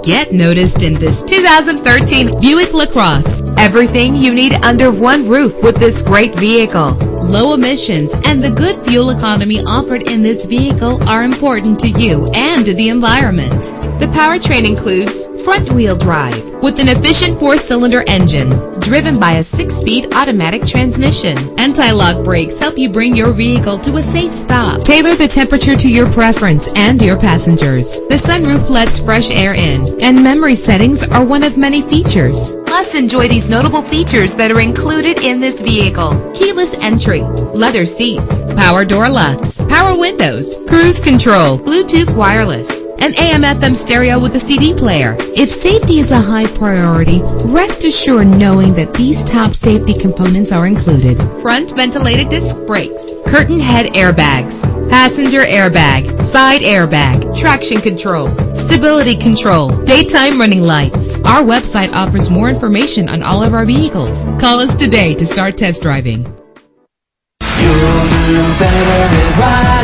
Get noticed in this 2013 Buick LaCrosse. Everything you need under one roof with this great vehicle. Low emissions and the good fuel economy offered in this vehicle are important to you and the environment. The powertrain includes front-wheel drive with an efficient four-cylinder engine driven by a six-speed automatic transmission. Anti-lock brakes help you bring your vehicle to a safe stop. Tailor the temperature to your preference and your passengers. The sunroof lets fresh air in, and memory settings are one of many features. Plus, enjoy these notable features that are included in this vehicle. Keyless entry, leather seats, power door locks, power windows, cruise control, Bluetooth wireless, an AM FM stereo with a CD player. If safety is a high priority, rest assured knowing that these top safety components are included. Front ventilated disc brakes, curtain head airbags, passenger airbag, side airbag, traction control, stability control, daytime running lights. Our website offers more information on all of our vehicles. Call us today to start test driving. You'll do better.